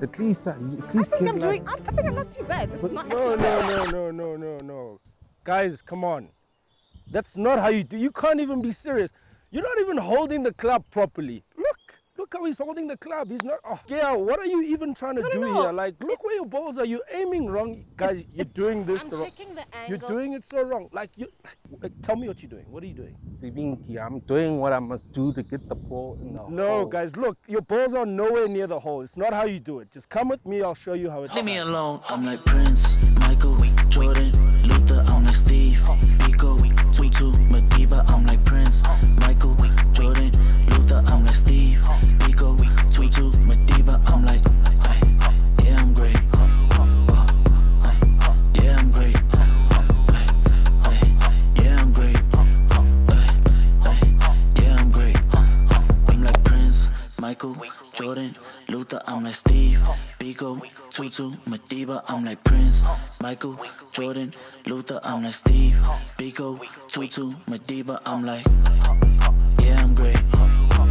At least, uh, at I think I'm doing. I'm, I think I'm not too bad. This is not No, no, no, no, no, no, no. Guys, come on. That's not how you do. You can't even be serious. You're not even holding the club properly. Look, look how he's holding the club. He's not. Oh, yeah. What are you even trying to No, no, do no. here? Like, look where your balls are. You're aiming wrong, guys. You're It's- doing this I'm the wrong. checking the You're doing it so wrong. Like you. Like, tell me what you're doing. What are you doing? Sibinki, I'm doing what I must do to get the ball in the No, hole. guys. Look, your balls are nowhere near the hole. It's not how you do it. Just come with me. I'll show you how it's Leave me done. alone. I'm like Prince, Michael, Jordan, Luther. I'm like Steve, oh. Michael, Jordan, Luther, I'm like Steve, Biko, Tutu, Madiba, I'm like Prince, Michael, Jordan, Luther, I'm like Steve, Biko, Tutu, Madiba, I'm like, yeah, I'm great.